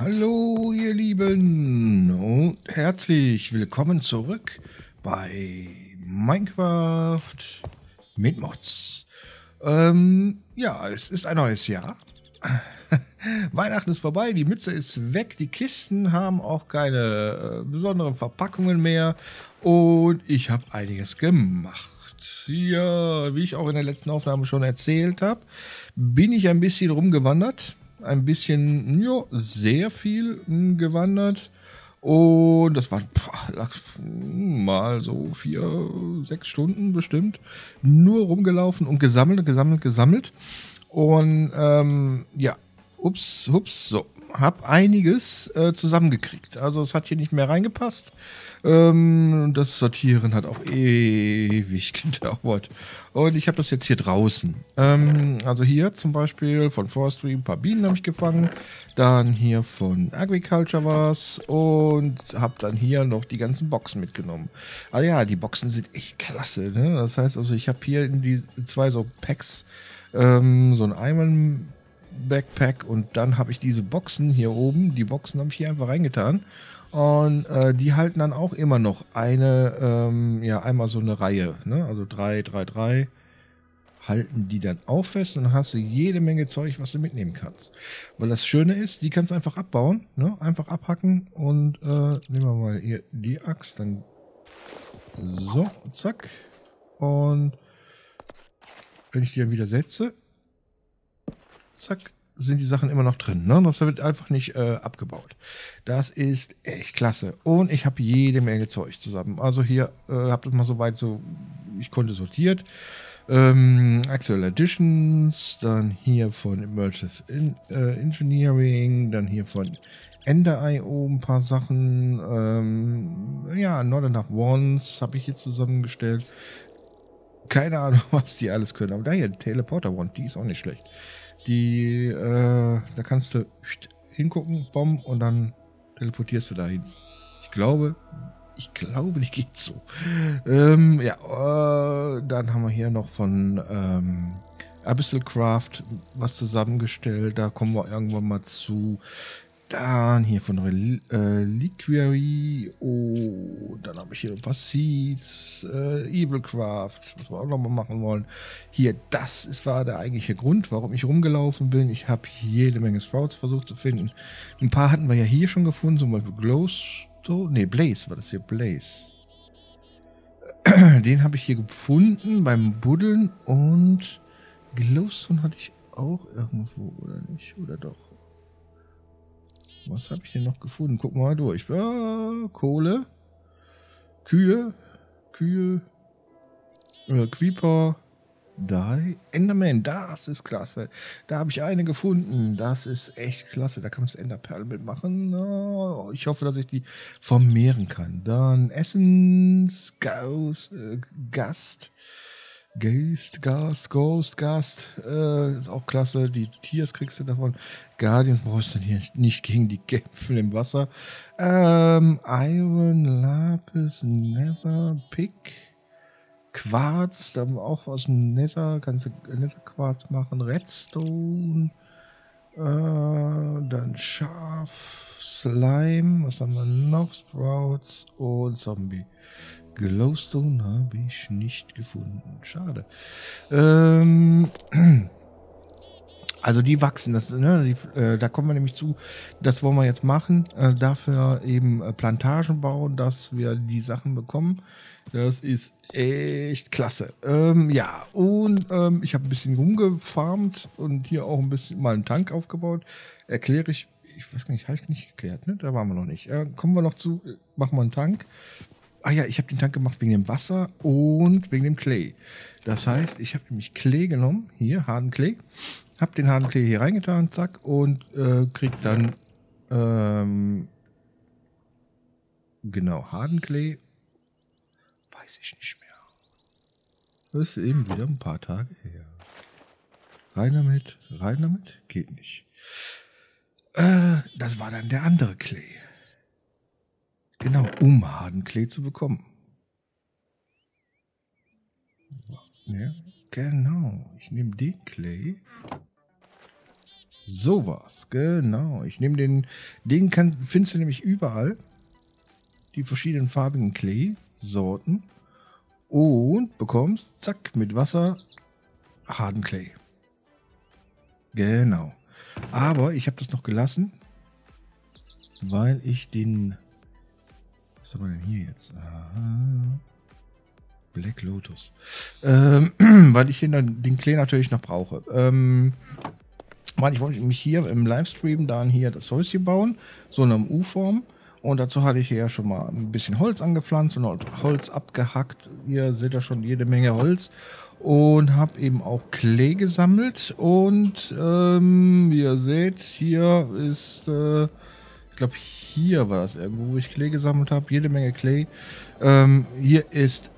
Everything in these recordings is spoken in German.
Hallo, ihr Lieben, und herzlich willkommen zurück bei Minecraft mit Mods. Ähm, ja, es ist ein neues Jahr. Weihnachten ist vorbei, die Mütze ist weg, die Kisten haben auch keine äh, besonderen Verpackungen mehr und ich habe einiges gemacht. Ja, wie ich auch in der letzten Aufnahme schon erzählt habe, bin ich ein bisschen rumgewandert ein bisschen, ja, sehr viel hm, gewandert. Und das waren mal so vier, sechs Stunden bestimmt. Nur rumgelaufen und gesammelt, gesammelt, gesammelt. Und ähm, ja, ups, ups, so. Hab einiges äh, zusammengekriegt. Also es hat hier nicht mehr reingepasst. Ähm, das Sortieren hat auch ewig gedauert. Und ich habe das jetzt hier draußen. Ähm, also hier zum Beispiel von Forestry ein paar Bienen habe ich gefangen. Dann hier von Agriculture was. Und habe dann hier noch die ganzen Boxen mitgenommen. Ah ja, die Boxen sind echt klasse. Ne? Das heißt also, ich habe hier in die zwei so Packs ähm, so ein Eimer Backpack und dann habe ich diese Boxen hier oben, die Boxen habe ich hier einfach reingetan und äh, die halten dann auch immer noch eine, ähm, ja, einmal so eine Reihe, ne? Also drei, drei, drei halten die dann auch fest und dann hast du jede Menge Zeug, was du mitnehmen kannst. Weil das Schöne ist, die kannst du einfach abbauen, ne? Einfach abhacken und äh, nehmen wir mal hier die Axt, dann so, zack. Und wenn ich die dann wieder setze, zack, sind die Sachen immer noch drin. Ne? Das wird einfach nicht äh, abgebaut. Das ist echt klasse. Und ich habe jede Menge Zeug zusammen. Also hier äh, habt ihr mal so weit so, ich konnte sortiert. Ähm, Actual Editions, dann hier von Immersive In, äh, Engineering, dann hier von Ender.io ein paar Sachen. Ähm, ja, Not Enough Ones habe ich hier zusammengestellt. Keine Ahnung, was die alles können. Aber da hier, Teleporter One, die ist auch nicht schlecht. Die, äh, da kannst du hingucken, Bomb, und dann teleportierst du dahin. Ich glaube, ich glaube, die geht so. Ähm, ja, äh, dann haben wir hier noch von ähm, Abyssal Craft was zusammengestellt. Da kommen wir irgendwann mal zu. Dann hier von Reliquary. Oh, dann habe ich hier ein paar Seeds. Äh, Evilcraft, was wir auch nochmal machen wollen. Hier, das ist, war der eigentliche Grund, warum ich rumgelaufen bin. Ich habe jede Menge Sprouts versucht zu finden. Ein paar hatten wir ja hier schon gefunden, zum Beispiel Glowstone. Ne, Blaze war das hier, Blaze. Den habe ich hier gefunden beim Buddeln und Glowstone hatte ich auch irgendwo, oder nicht? Oder doch? Was habe ich denn noch gefunden? Guck mal durch. Ah, Kohle. Kühe. Kühe. Äh, Creeper. Die. Enderman, das ist klasse. Da habe ich eine gefunden. Das ist echt klasse. Da kann man das Enderperl mitmachen. Oh, ich hoffe, dass ich die vermehren kann. Dann Essens, Ghost, äh, Gast. Geist, Gast, Ghost, Gast, äh, ist auch klasse. Die Tiers kriegst du davon. Guardians brauchst du hier nicht gegen die kämpfen im Wasser. Ähm, Iron, Lapis, Nether, Pick, Quarz, da auch aus dem Nether, kannst du Nether-Quarz machen. Redstone, äh, dann Schaf, Slime, was haben wir noch? Sprouts und Zombie. Glowstone habe ich nicht gefunden. Schade. Ähm, also die wachsen, das, ne, die, äh, da kommen wir nämlich zu, das wollen wir jetzt machen, äh, dafür eben äh, Plantagen bauen, dass wir die Sachen bekommen. Das ist echt klasse. Ähm, ja, und ähm, ich habe ein bisschen rumgefarmt und hier auch ein bisschen mal einen Tank aufgebaut. Erkläre ich, ich weiß gar nicht, habe ich nicht erklärt, ne? Da waren wir noch nicht. Äh, kommen wir noch zu, äh, machen wir einen Tank. Ah ja, ich habe den Tank gemacht wegen dem Wasser und wegen dem Clay. Das heißt, ich habe nämlich Clay genommen, hier, harten Clay, habe den harten Clay hier reingetan, zack, und äh, krieg dann, ähm, genau, harten Clay, weiß ich nicht mehr. Das ist eben wieder ein paar Tage her. Rein damit, rein damit, geht nicht. Äh, das war dann der andere Clay. Genau, um Hardenklee zu bekommen. Ja, genau. Ich nehme den Clay. Sowas, genau. Ich nehme den, den kann, findest du nämlich überall. Die verschiedenen farbigen Clay-Sorten. Und bekommst, zack, mit Wasser harten Clay. Genau. Aber ich habe das noch gelassen, weil ich den. Was haben wir denn hier jetzt? Aha. Black Lotus. Ähm, weil ich den, den Klee natürlich noch brauche. Ähm, weil ich wollte mich hier im Livestream dann hier das Häuschen bauen, so in einer U-Form. Und dazu hatte ich hier schon mal ein bisschen Holz angepflanzt und Holz abgehackt. Ihr seht ja schon jede Menge Holz. Und habe eben auch Klee gesammelt. Und ähm, wie ihr seht, hier ist, äh, glaube, hier war das irgendwo, wo ich Klee gesammelt habe. Jede Menge Klee. Ähm, hier ist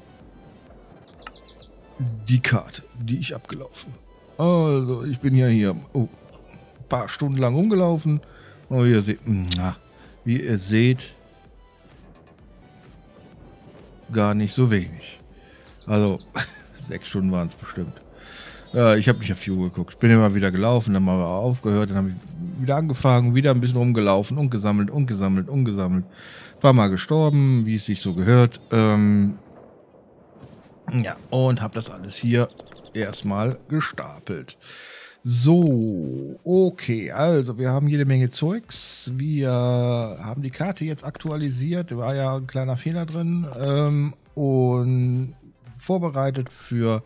die Karte, die ich abgelaufen habe. Also, ich bin ja hier oh, ein paar Stunden lang rumgelaufen. Und wie ihr seht, na, wie ihr seht, gar nicht so wenig. Also, sechs Stunden waren es bestimmt. Ja, ich habe nicht auf die Uhr geguckt. Bin immer wieder gelaufen, dann mal aufgehört, dann habe ich wieder angefangen, wieder ein bisschen rumgelaufen und gesammelt und gesammelt und gesammelt. War mal gestorben, wie es sich so gehört. Ähm, ja, und habe das alles hier erstmal gestapelt. So, okay, also wir haben jede Menge Zeugs. Wir haben die Karte jetzt aktualisiert. Da war ja ein kleiner Fehler drin. Ähm, und vorbereitet für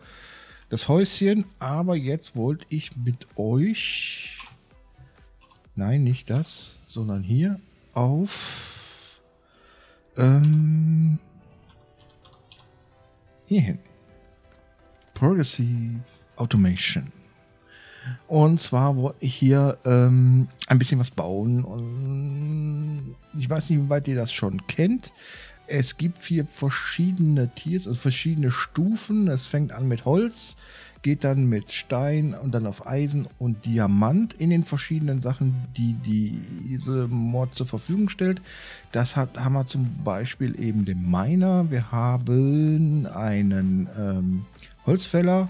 das Häuschen. Aber jetzt wollte ich mit euch, nein, nicht das, sondern hier auf ähm, hierhin. Progressive Automation. Und zwar wollte ich hier ähm, ein bisschen was bauen. Und ich weiß nicht, wie weit ihr das schon kennt. Es gibt hier verschiedene Tiers, also verschiedene Stufen. Es fängt an mit Holz, geht dann mit Stein und dann auf Eisen und Diamant in den verschiedenen Sachen, die diese Mod zur Verfügung stellt. Das hat, haben wir zum Beispiel eben den Miner. Wir haben einen ähm, Holzfäller.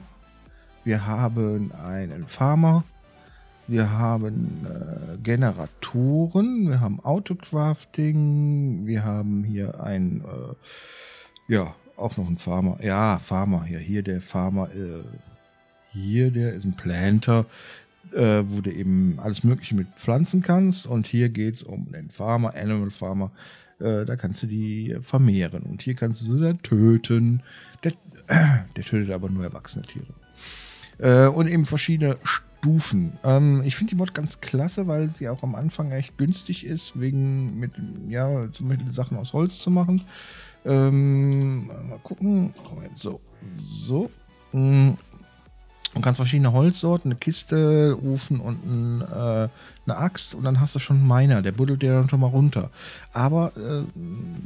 Wir haben einen Farmer. Wir haben äh, Generatoren, wir haben Autocrafting, wir haben hier ein, äh, ja, auch noch ein Farmer. Ja, Farmer, ja, hier der Farmer, äh, hier der ist ein Planter, äh, wo du eben alles Mögliche mit pflanzen kannst. Und hier geht es um den Farmer, Animal Farmer. Äh, da kannst du die vermehren. Und hier kannst du sie dann töten. Der, der tötet aber nur erwachsene Tiere. Äh, und eben verschiedene Stufen. Ähm, ich finde die Mod ganz klasse, weil sie auch am Anfang echt günstig ist, wegen mit, ja, zum Beispiel Sachen aus Holz zu machen. Ähm, mal gucken. Moment, so. So. Mm. Du kannst verschiedene Holzsorten, eine Kiste, Ofen und ein, äh, eine Axt und dann hast du schon einen Miner, der buddelt dir dann schon mal runter. Aber äh,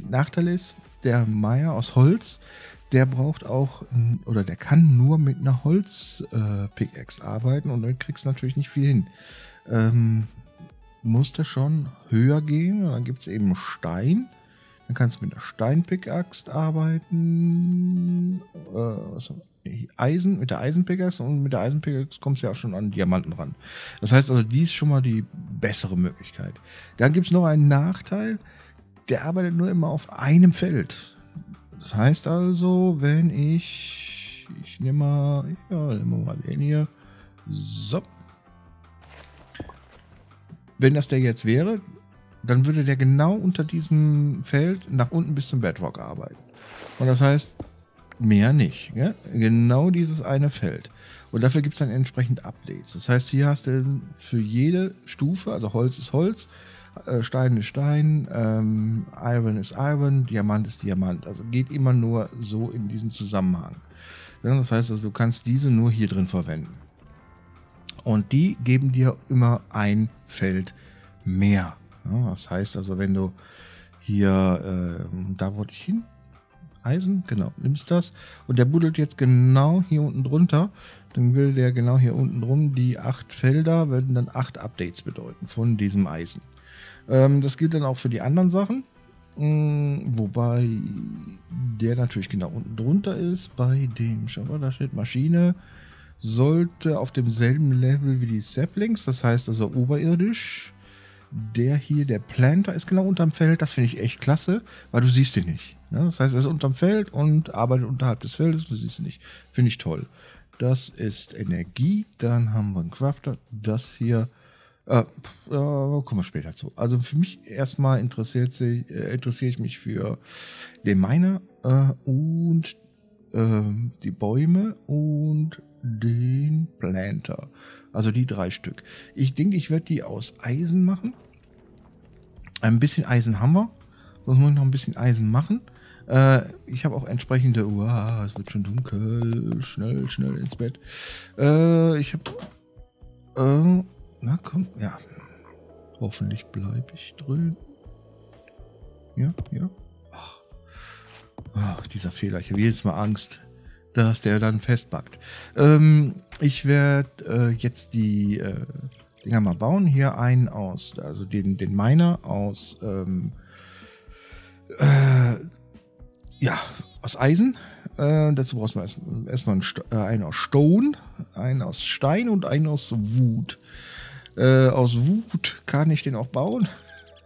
Nachteil ist, der Miner aus Holz, der braucht auch, oder der kann nur mit einer Holz-Pickaxe äh, arbeiten und dann kriegst du natürlich nicht viel hin. Ähm, muss der schon höher gehen dann gibt es eben Stein. Dann kannst du mit einer Stein-Pickaxe arbeiten. Äh, was, Eisen, mit der Eisenpickaxe und mit der Eisenpickaxe kommst du ja auch schon an Diamanten ran. Das heißt also, die ist schon mal die bessere Möglichkeit. Dann gibt es noch einen Nachteil, der arbeitet nur immer auf einem Feld. Das heißt also, wenn ich. Ich nehme mal. Ja, nehmen mal den hier. So. Wenn das der jetzt wäre, dann würde der genau unter diesem Feld nach unten bis zum Bedrock arbeiten. Und das heißt, mehr nicht. Ja? Genau dieses eine Feld. Und dafür gibt es dann entsprechend Updates. Das heißt, hier hast du für jede Stufe, also Holz ist Holz, äh, Stein ist Stein, ähm, Iron ist Iron, Diamant ist Diamant. Also geht immer nur so in diesen Zusammenhang. Das heißt also, du kannst diese nur hier drin verwenden. Und die geben dir immer ein Feld mehr. Ja, das heißt also, wenn du hier, äh, da wollte ich hin, Eisen, genau, nimmst das und der buddelt jetzt genau hier unten drunter, dann will der genau hier unten drum, die acht Felder würden dann acht Updates bedeuten von diesem Eisen. Ähm, das gilt dann auch für die anderen Sachen. Ähm, wobei der natürlich genau unten drunter ist. Bei dem, schau mal, da steht Maschine. sollte auf demselben Level wie die Saplings, das heißt also oberirdisch. Der hier, der Planter, ist genau unterm Feld. Das finde ich echt klasse, weil du siehst ihn nicht. Ne? Das heißt, er ist unterm Feld und arbeitet unterhalb des Feldes. Du siehst ihn nicht. Finde ich toll. Das ist Energie. Dann haben wir einen Crafter. Das hier. Äh, äh, kommen wir später zu. Also für mich erstmal interessiert sich, äh, interessiere ich mich für den Miner äh, und ähm, die Bäume und den Planter. Also die drei Stück. Ich denke, ich werde die aus Eisen machen. Ein bisschen Eisen haben wir. Sonst muss ich noch ein bisschen Eisen machen. Äh, ich habe auch entsprechende. Uah, es wird schon dunkel. Schnell, schnell ins Bett. Äh, ich habe. Äh, na komm, ja. Hoffentlich bleibe ich drin. Ja, ja. Ach. Oh, dieser Fehler. Ich habe jedes Mal Angst dass der dann festbackt. Ähm, ich werde äh, jetzt die äh, Dinger mal bauen. Hier einen aus, also den, den Miner aus, ähm, äh, ja, aus Eisen. Äh, dazu brauchst du erstmal erst einen, äh, einen aus Stone, einen aus Stein und einen aus Wut. Äh, aus Wut kann ich den auch bauen.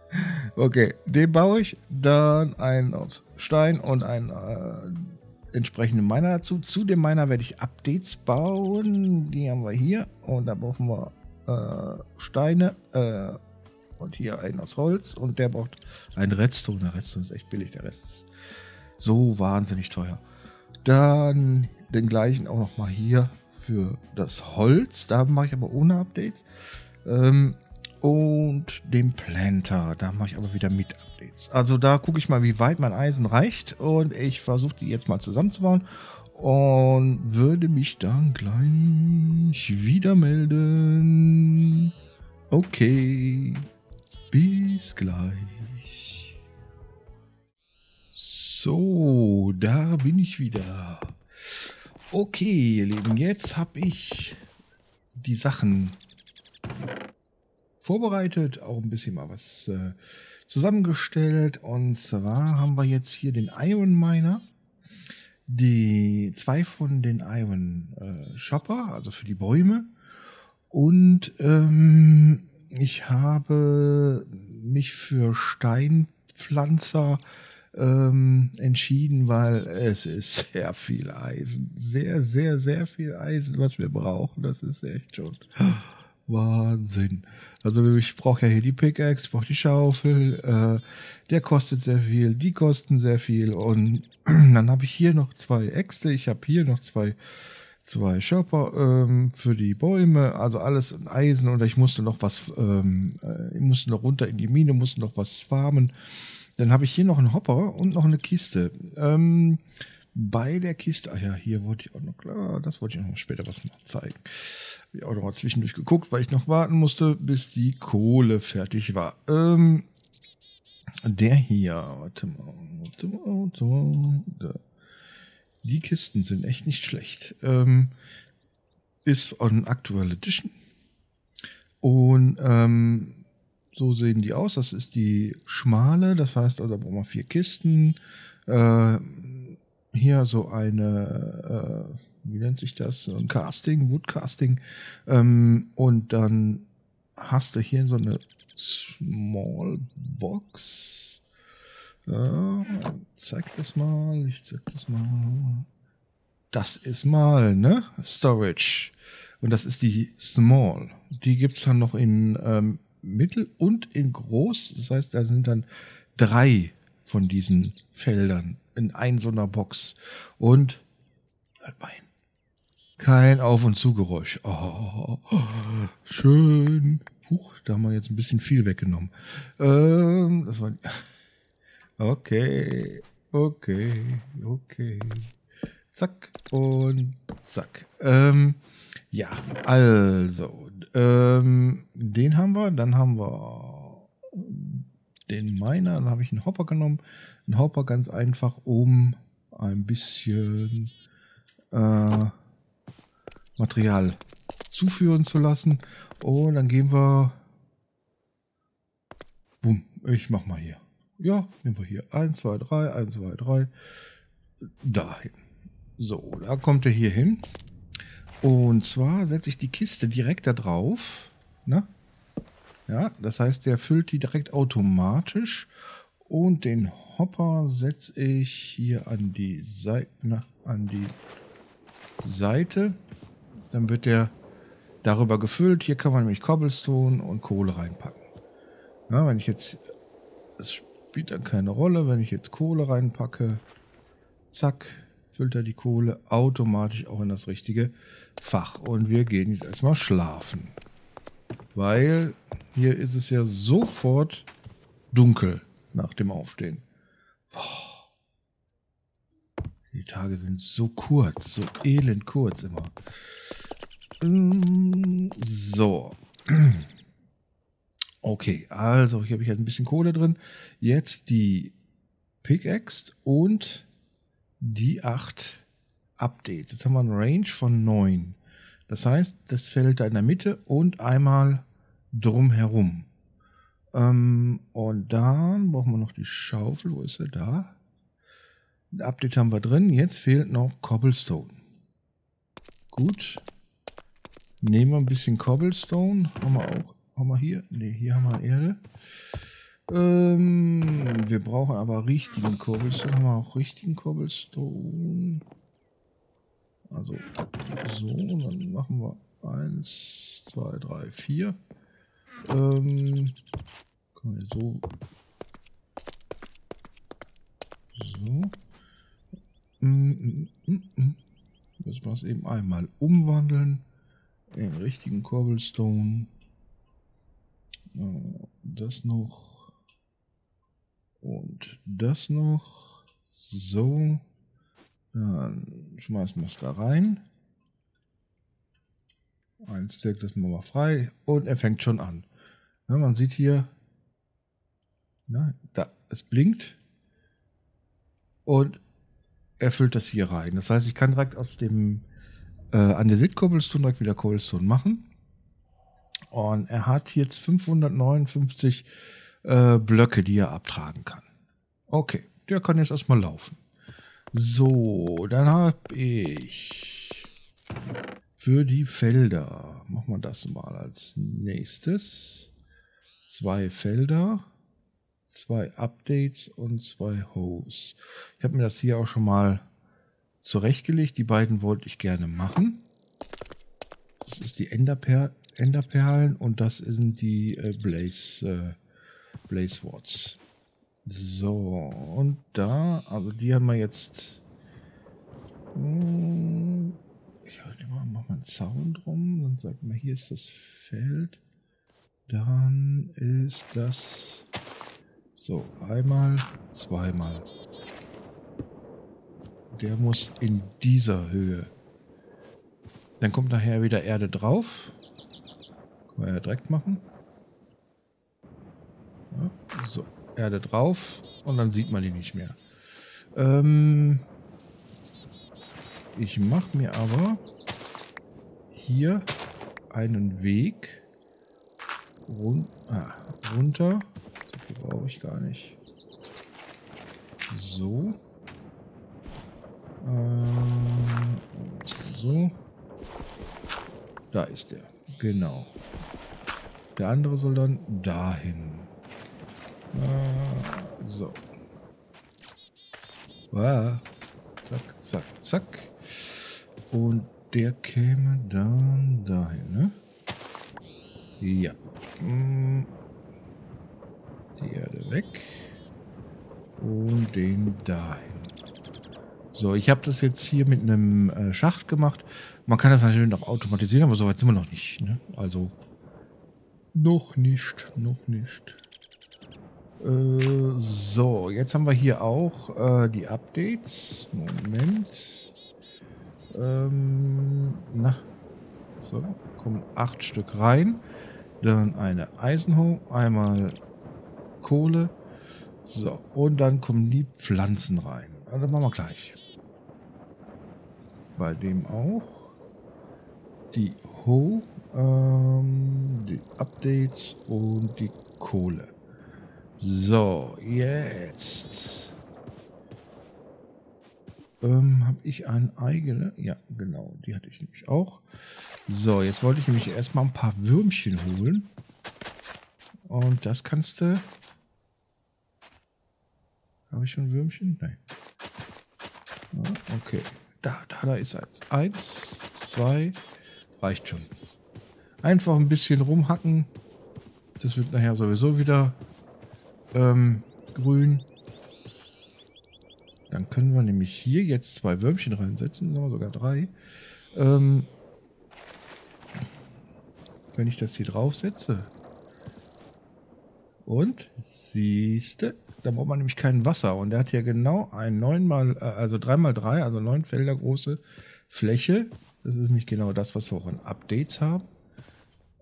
okay, den baue ich. Dann einen aus Stein und einen entsprechende Miner dazu. Zu dem Miner werde ich Updates bauen. Die haben wir hier. Und da brauchen wir äh, Steine. Äh, und hier einen aus Holz. Und der braucht einen Redstone. Der Redstone ist echt billig. Der Rest ist so wahnsinnig teuer. Dann den gleichen auch noch mal hier für das Holz. Da mache ich aber ohne Updates. Ähm, und dem Planter. Da mache ich aber wieder mit Updates. Also da gucke ich mal, wie weit mein Eisen reicht und ich versuche die jetzt mal zusammenzubauen und würde mich dann gleich wieder melden. Okay, bis gleich. So, da bin ich wieder. Okay, ihr Lieben, jetzt habe ich die Sachen vorbereitet, auch ein bisschen mal was äh, zusammengestellt. Und zwar haben wir jetzt hier den Iron Miner, die zwei von den Iron äh, Shopper, also für die Bäume. Und ähm, ich habe mich für Steinpflanzer ähm, entschieden, weil es ist sehr viel Eisen. Sehr, sehr, sehr viel Eisen, was wir brauchen. Das ist echt schon Wahnsinn. Also ich brauche ja hier die Pickaxe, ich brauche die Schaufel, äh, der kostet sehr viel, die kosten sehr viel und dann habe ich hier noch zwei Äxte, ich habe hier noch zwei zwei Schöpper ähm, für die Bäume, also alles in Eisen und ich musste noch was, ähm, äh, ich musste noch runter in die Mine, musste noch was farmen. Dann habe ich hier noch einen Hopper und noch eine Kiste. Ähm, bei der Kiste, ah ja, hier wollte ich auch noch, klar, das wollte ich noch später was noch zeigen. Ich auch noch mal zwischendurch geguckt, weil ich noch warten musste, bis die Kohle fertig war. Ähm, der hier, warte mal, warte mal, warte mal. Da. Die Kisten sind echt nicht schlecht. Ähm, ist von Actual Edition. Und ähm, so sehen die aus. Das ist die schmale, das heißt also, da brauchen wir vier Kisten. Äh, hier so eine, äh, wie nennt sich das? Ein Casting, Woodcasting. Ähm, und dann hast du hier so eine Small Box. Ja, zeig das mal, ich zeig das mal. Das ist mal, ne? Storage. Und das ist die Small. Die gibt's dann noch in ähm, Mittel und in Groß. Das heißt, da sind dann drei von diesen Feldern in ein so einer Box. Und hört mal hin. Kein Auf- und Zugeräusch. Oh, schön. Huch, da haben wir jetzt ein bisschen viel weggenommen. Ähm, das war. Okay, okay, okay. Zack und zack. Ähm, ja, also, ähm, den haben wir. Dann haben wir den Miner. Dann habe ich einen Hopper genommen. Ein Hopper ganz einfach, um ein bisschen äh, Material zuführen zu lassen. Und dann gehen wir. Boom, ich mach mal hier. Ja, nehmen wir hier. 1, 2, 3, 1, 2, 3. Dahin. So, da kommt er hier hin. Und zwar setze ich die Kiste direkt da drauf. Ne? Ja, das heißt, der füllt die direkt automatisch. Und den Hopper setze ich hier an die Seite, na, an die Seite. Dann wird der darüber gefüllt. Hier kann man nämlich Cobblestone und Kohle reinpacken. Ja, wenn ich jetzt, es spielt dann keine Rolle, wenn ich jetzt Kohle reinpacke, zack, füllt er die Kohle automatisch auch in das richtige Fach. Und wir gehen jetzt erstmal schlafen. Weil hier ist es ja sofort dunkel nach dem Aufstehen. Boah. Die Tage sind so kurz, so elend kurz immer. Mm, so. Okay, also hier habe ich jetzt ein bisschen Kohle drin. Jetzt die Pickaxe und die 8 Updates. Jetzt haben wir eine Range von 9. Das heißt, das fällt da in der Mitte und einmal drumherum. Ähm, und dann brauchen wir noch die Schaufel. Wo ist sie? Da. Ein Update haben wir drin. Jetzt fehlt noch Cobblestone. Gut. Nehmen wir ein bisschen Cobblestone. Haben wir auch. Haben wir hier? Ne, hier haben wir Erde. Ähm, wir brauchen aber richtigen Cobblestone. Haben wir auch richtigen Cobblestone? Also so, dann machen wir eins, zwei, drei, vier. Ähm, können wir so. So. Mm, mm, mm, Müssen wir es eben einmal umwandeln in richtigen Cobblestone. Das noch. Und das noch. So. Dann schmeißen wir es da rein. Ein Stack, das machen wir frei. Und er fängt schon an. Ja, man sieht hier, na, da, es blinkt. Und er füllt das hier rein. Das heißt, ich kann direkt aus dem äh, Andesit-Cobblestone direkt wieder Cobblestone machen. Und er hat jetzt 559 äh, Blöcke, die er abtragen kann. Okay, der kann jetzt erstmal laufen. So, dann habe ich für die Felder, machen wir das mal als nächstes, zwei Felder, zwei Updates und zwei Hosts. Ich habe mir das hier auch schon mal zurechtgelegt. Die beiden wollte ich gerne machen. Das ist die Enderper Enderperlen und das sind die äh, Blaze, äh, Blaze Swords. So, und da, also die haben wir jetzt. Hm, ich halte mal, mach mal einen Zaun drum. Dann sagt man, hier ist das Feld. Dann ist das. So, einmal, zweimal. Der muss in dieser Höhe. Dann kommt nachher wieder Erde drauf. Können wir ja direkt machen. Ja, so. Erde drauf und dann sieht man die nicht mehr. Ähm, ich mache mir aber hier einen Weg run ah, runter. Viel brauche ich gar nicht. So. Ähm, so. Da ist der. Genau. Der andere soll dann dahin. Äh, so. Ah, zack, zack, zack. Und der käme dann dahin, ne? Ja. Hm. Die Erde weg. Und den dahin. So, ich habe das jetzt hier mit einem äh, Schacht gemacht. Man kann das natürlich noch automatisieren, aber soweit sind wir noch nicht. Ne? Also noch nicht, noch nicht. Äh, so, jetzt haben wir hier auch äh, die Updates. Moment. Ähm, na. So, kommen acht Stück rein. Dann eine Eisenhow, einmal Kohle. So, und dann kommen die Pflanzen rein. Also machen wir gleich. Bei dem auch. Die Ho, ähm, die Updates und die Kohle. So, jetzt. Äh, ähm, habe ich eine eigene. Ja, genau, die hatte ich nämlich auch. So, jetzt wollte ich nämlich erstmal ein paar Würmchen holen. Und das kannst du. Habe ich schon Würmchen? Nein. Ja, okay. Da, da, da ist eins. Eins, zwei, reicht schon. Einfach ein bisschen rumhacken. Das wird nachher sowieso wieder ähm, grün. Dann können wir nämlich hier jetzt zwei Würmchen reinsetzen, sogar drei. Ähm, wenn ich das hier draufsetze. Und siehste, da braucht man nämlich kein Wasser. Und der hat ja genau ein 9 mal, äh, also 3 mal 3, also 9 Felder große Fläche. Das ist nämlich genau das, was wir auch in Updates haben.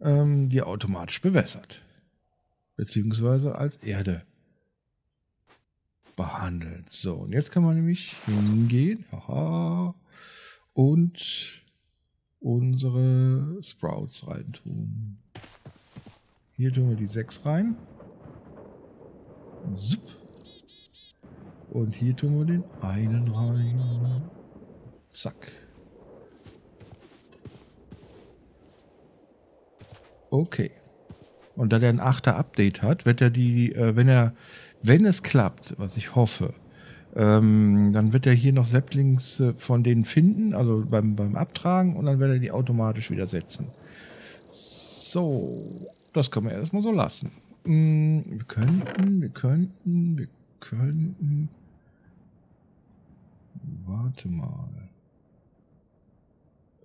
Ähm, die automatisch bewässert. Beziehungsweise als Erde behandelt. So, und jetzt kann man nämlich hingehen haha, und unsere Sprouts reintun. Hier tun wir die 6 rein. Zup. Und hier tun wir den einen rein. Zack. Okay. Und da der ein 8er Update hat, wird er die, äh, wenn er wenn es klappt, was ich hoffe, ähm, dann wird er hier noch Saplings äh, von denen finden, also beim, beim Abtragen, und dann wird er die automatisch wieder setzen. So, das können wir erstmal so lassen. Hm, wir könnten, wir könnten, wir könnten. Warte mal.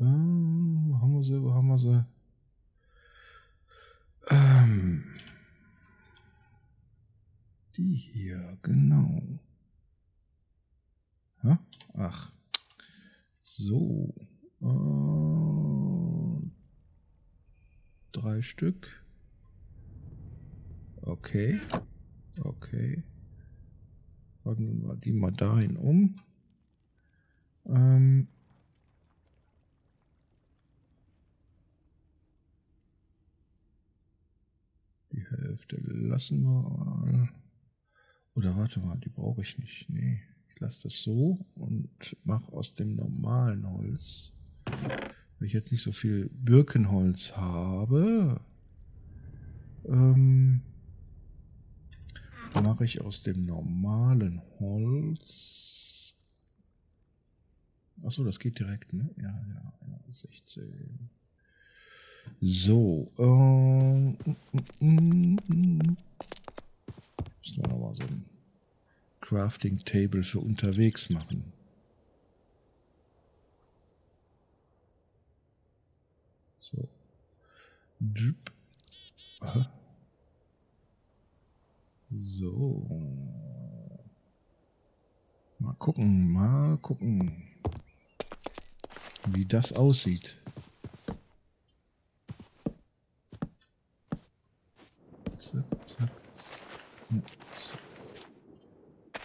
Ähm, haben wir sie, wo haben wir sie? Ähm. Die hier, genau. Ja? Ach. So. Äh, drei Stück. Okay. Okay. Wandeln wir die mal dahin um. Ähm. Die Hälfte lassen wir mal. Oder warte mal, die brauche ich nicht. Nee, ich lasse das so und mache aus dem normalen Holz. Wenn ich jetzt nicht so viel Birkenholz habe, ähm, mache ich aus dem normalen Holz. Achso, das geht direkt, ne? Ja, ja, ja, 16. So, ähm, mm, mm, mm. Müssen wir nochmal so ein Crafting Table für unterwegs machen. So. So. Mal gucken, mal gucken, wie das aussieht. Zack, zack.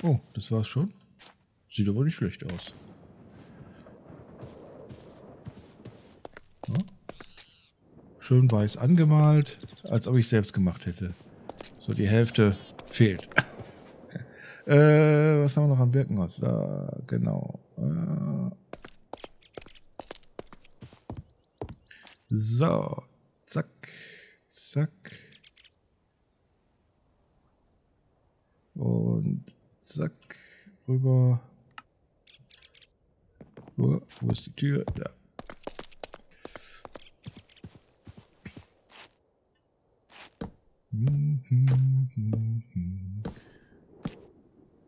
Oh, das war's schon. Sieht aber nicht schlecht aus. Ja. Schön weiß angemalt, als ob ich selbst gemacht hätte. So, die Hälfte fehlt. äh, was haben wir noch am Birkenholz? Da, genau. Äh. So, zack, zack. Und zack, rüber. Wo, wo ist die Tür? Da.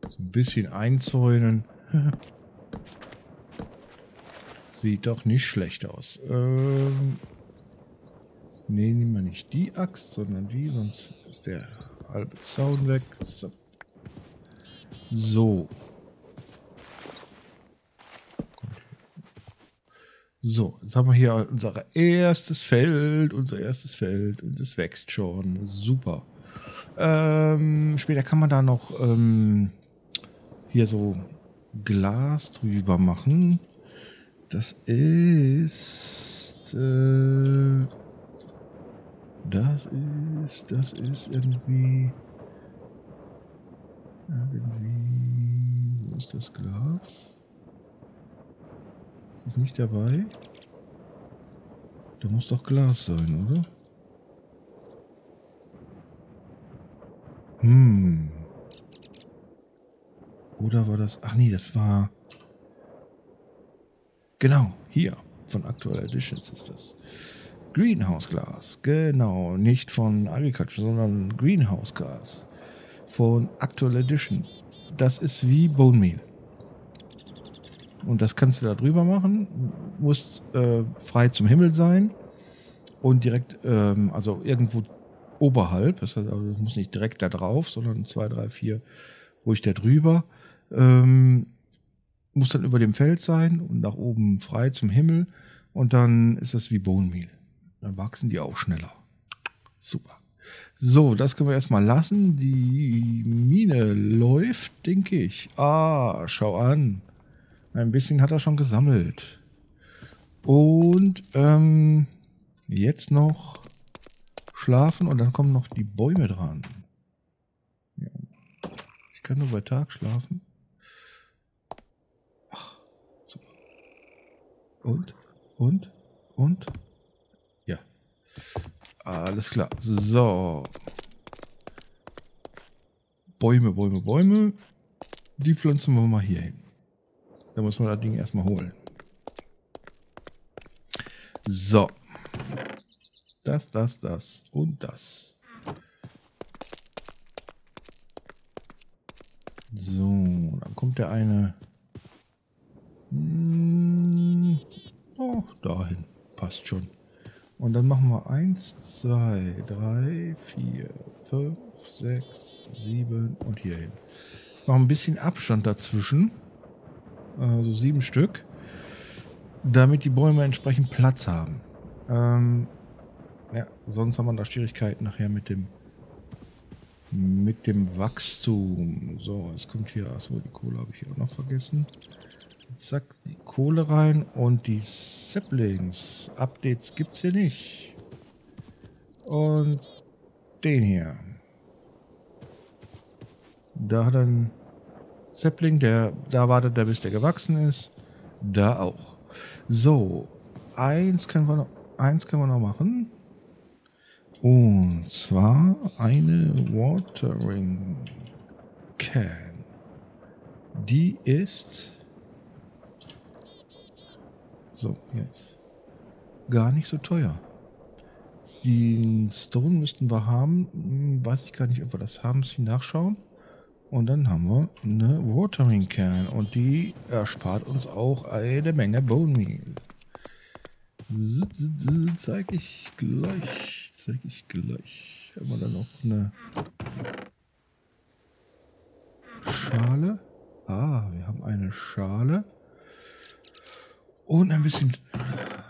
So ein bisschen einzäunen. Sieht doch nicht schlecht aus. Ähm, nee, nehmen wir nicht die Axt, sondern die, sonst ist der halbe Zaun weg. So. So. So, jetzt haben wir hier unser erstes Feld, unser erstes Feld und es wächst schon. Super. Ähm, später kann man da noch ähm, hier so Glas drüber machen. Das ist. Äh, das ist. Das ist irgendwie. Irgendwie. Wo ist das Glas? Ist nicht dabei? Da muss doch Glas sein, oder? Hm. Oder war das... Ach nee, das war... Genau, hier. Von Actual Editions ist das. Greenhouse Glas. Genau, nicht von Agriculture, sondern Greenhouse Glas. Von Actual Edition. Das ist wie Bone Meal. Und das kannst du da drüber machen. Muss äh, frei zum Himmel sein. Und direkt, ähm, also irgendwo oberhalb. Das heißt, also, muss nicht direkt da drauf, sondern zwei, drei, vier ruhig da drüber. Ähm, muss dann über dem Feld sein und nach oben frei zum Himmel. Und dann ist das wie Bone Meal. Dann wachsen die auch schneller. Super. So, das können wir erstmal lassen. Die Mine läuft, denke ich. Ah, schau an. Ein bisschen hat er schon gesammelt. Und ähm, jetzt noch schlafen und dann kommen noch die Bäume dran. Ja. Ich kann nur bei Tag schlafen. Ach, super. Und? Und? Und? Ja. Alles klar. So. Bäume, Bäume, Bäume. Die pflanzen wir mal hier hin. Da muss man das Ding erstmal holen. So. Das, das, das und das. So, dann kommt der eine. Hm, oh, dahin. Passt schon. Und dann machen wir 1, 2, 3, 4, 5, 6, 7 und hier hin. Noch ein bisschen Abstand dazwischen. Also sieben Stück. Damit die Bäume entsprechend Platz haben. Ähm, ja, sonst haben wir da Schwierigkeiten nachher mit dem mit dem Wachstum. So, es kommt hier, achso, die Kohle habe ich hier auch noch vergessen. Zack, die Kohle rein und die Saplings. Updates gibt es hier nicht. Und den hier. Da hat ein Sapling, der da wartet er, bis der gewachsen ist. Da auch. So, eins können wir noch, eins können wir noch machen. Und zwar eine Watering Can. Die ist so, jetzt. Gar nicht so teuer. Den Stone müssten wir haben. Hm, weiß ich gar nicht, ob wir das haben. Muss ich nachschauen. Und dann haben wir eine Watering Can. Und die erspart uns auch eine Menge Bone Meal. Zeig ich gleich. Zeig ich gleich. Haben wir dann noch eine Schale. Ah, wir haben eine Schale. Und ein bisschen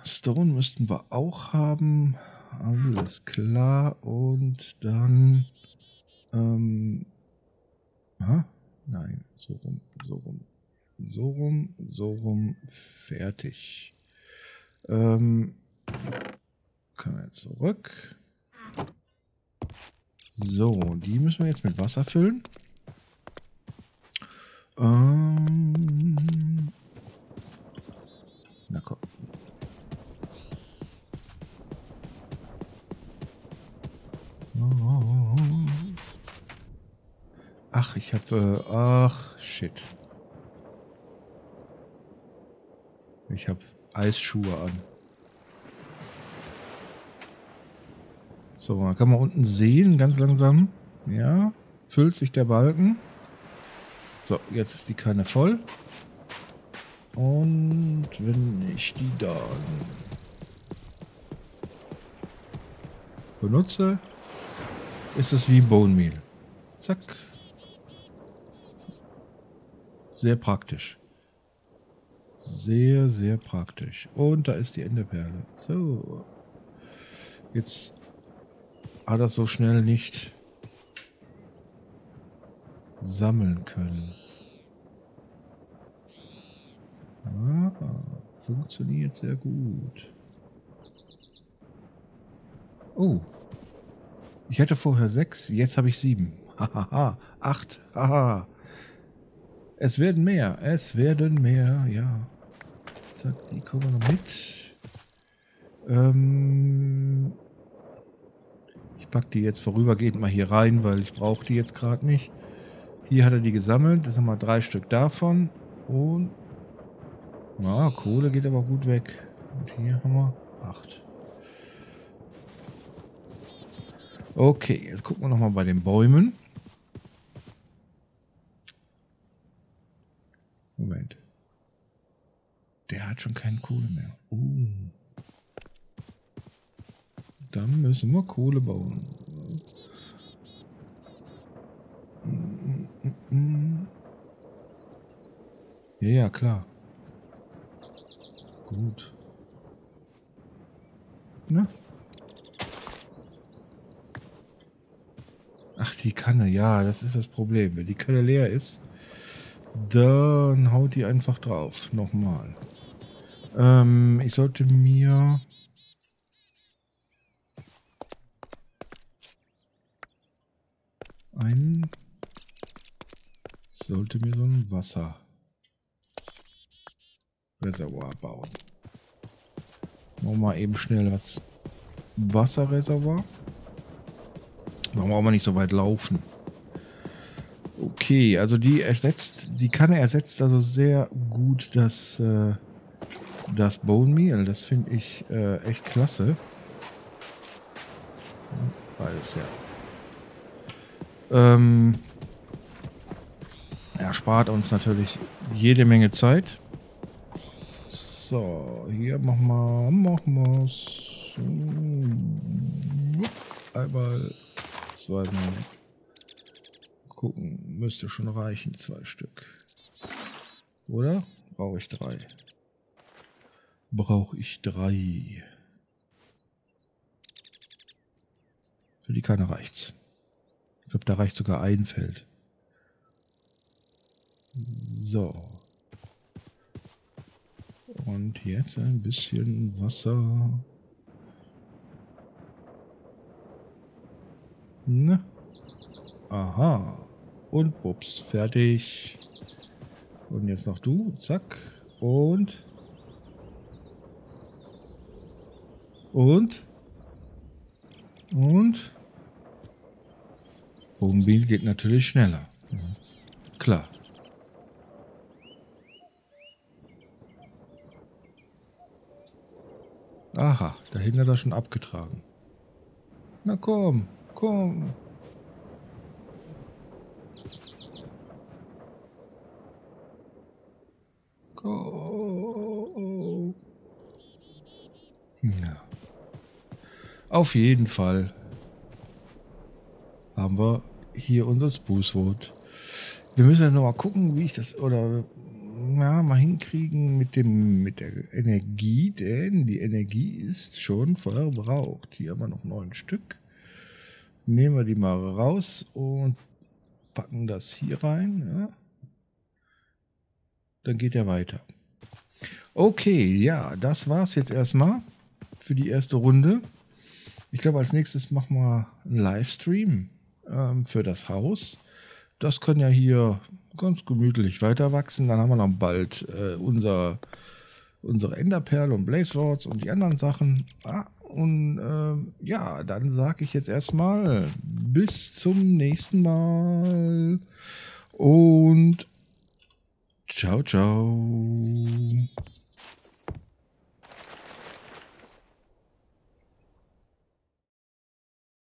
Stone müssten wir auch haben. Alles klar. Und dann. Ähm, aha, nein, so rum, so rum, so rum, so rum, fertig. Ähm, kommen wir zurück. So, die müssen wir jetzt mit Wasser füllen. Ähm, na komm. Ach, ich habe... Äh, ach, shit. Ich habe Eisschuhe an. So, dann kann man unten sehen, ganz langsam. Ja, füllt sich der Balken. So, jetzt ist die Kanne voll. Und wenn ich die dann benutze, ist es wie Bone Meal. Zack. Sehr praktisch. Sehr, sehr praktisch. Und da ist die Enderperle. So. Jetzt hat er so schnell nicht sammeln können. Ah, funktioniert sehr gut. Oh. Ich hatte vorher sechs, jetzt habe ich sieben. Hahaha. Acht. Haha. Es werden mehr. Es werden mehr, ja. Zack, die kommen noch mit. Ähm, ich packe die jetzt vorübergehend mal hier rein, weil ich brauche die jetzt gerade nicht. Hier hat er die gesammelt. Das haben wir drei Stück davon. Und ja, Kohle geht aber gut weg. Und hier haben wir acht. Okay, jetzt gucken wir nochmal bei den Bäumen. Moment. Der hat schon keine Kohle mehr. Uh. Dann müssen wir Kohle bauen. Ja, klar. Gut. Ne? Ach, die Kanne, ja, das ist das Problem. Wenn die Kanne leer ist, dann haut die einfach drauf. Nochmal. Ähm, ich sollte mir... Ein... sollte mir so ein Wasserreservoir bauen. Machen wir mal eben schnell was Wasserreservoir. Brauchen wir nicht so weit laufen. Okay, also die ersetzt, die Kanne ersetzt also sehr gut das, äh, das Bone Meal. Das finde ich äh, echt klasse. Beides, ja. Ähm, er spart uns natürlich jede Menge Zeit. So, hier machen wir, machen wir's. Einmal, zweimal gucken. Müsste schon reichen, zwei Stück. Oder? Brauche ich drei? Brauche ich drei. Für die Kanne reicht's. Ich glaube, da reicht sogar ein Feld. So. Und jetzt ein bisschen Wasser. Ne? Aha. Und bups, fertig. Und jetzt noch du, zack. Und. Und. Und. Wohnmobil geht natürlich schneller. Klar. Aha, dahinter hat er schon abgetragen. Na komm, komm. Ja. Auf jeden Fall haben wir hier unser Sprucewood. Wir müssen ja noch mal gucken, wie ich das oder ja, mal hinkriegen mit dem mit der Energie, denn die Energie ist schon verbraucht. Hier haben wir noch neun Stück. Nehmen wir die mal raus und packen das hier rein. Ja. Dann geht er weiter. Okay, ja, das war's jetzt erstmal für die erste Runde. Ich glaube, als nächstes machen wir einen Livestream ähm, für das Haus. Das kann ja hier ganz gemütlich weiter wachsen. Dann haben wir noch bald äh, unser, unsere Enderperle und Blaze Lords und die anderen Sachen. Ah, und äh, ja, dann sage ich jetzt erstmal bis zum nächsten Mal und ciao, ciao.